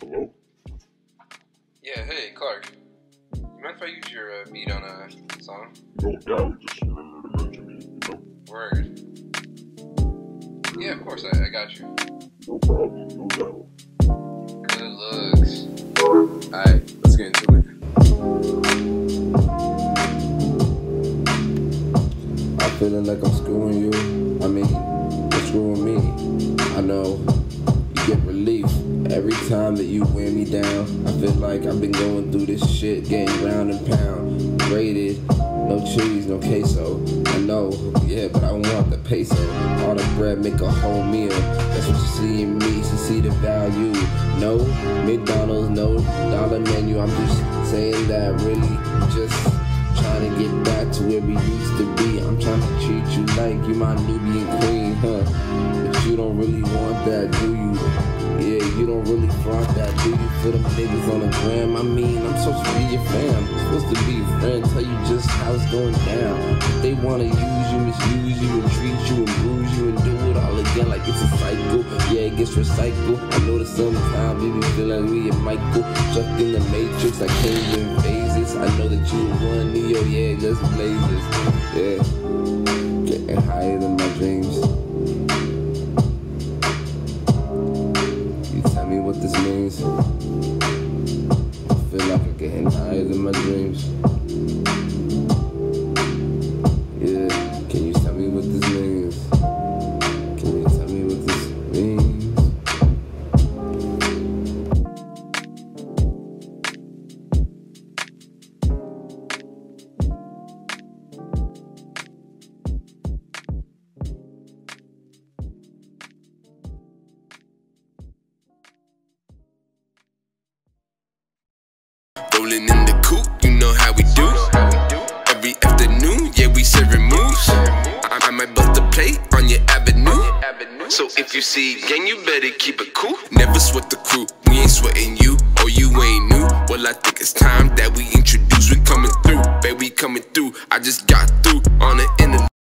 Hello? Yeah, hey, Clark. You mind if I use your uh, beat on a song? No doubt, just remember to mention me, you know? Word. Yeah, of course, I, I got you. No problem, no doubt. Good looks. Alright, let's get into it. I'm feeling like I'm screwing you. I mean, you're screwing me. I know you get relief every time that you wear me down. I feel like I've been going through this shit, getting round and pound. Rated, no cheese, no queso. I know, yeah, but I want the peso. All the bread make a whole meal. That's what you see in me, so see the value. No McDonald's, no dollar menu. I'm just saying that really just trying to get back to where we used to be. I'm trying to treat you like you my Nubian queen, huh? But you don't really want that, do you? Yeah, you don't really flaunt that, do you? For them niggas on the gram, I mean, I'm supposed to be your fam. I'm supposed to be your friend, tell you just how it's going down. If they wanna use you, misuse you, and treat you, and bruise you, and do it all again like it's a cycle. Yeah, it gets recycled. I know that sometimes we be feeling like we and Michael. Stuck in the matrix, I came in phases. I know that you one Neo, yeah, just blazes. Yeah, me what this means. I feel like I'm getting higher than my dreams. Yeah, Rolling in the coupe, you know how we do. Every afternoon, yeah, we serving moves. I, I might bust a plate on your avenue. So if you see gang, you better keep it cool. Never sweat the crew, we ain't sweating you, or you ain't new. Well, I think it's time that we introduce. We coming through, baby, coming through. I just got through on the internet.